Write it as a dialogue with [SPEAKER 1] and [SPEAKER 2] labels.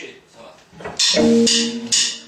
[SPEAKER 1] 감是吧.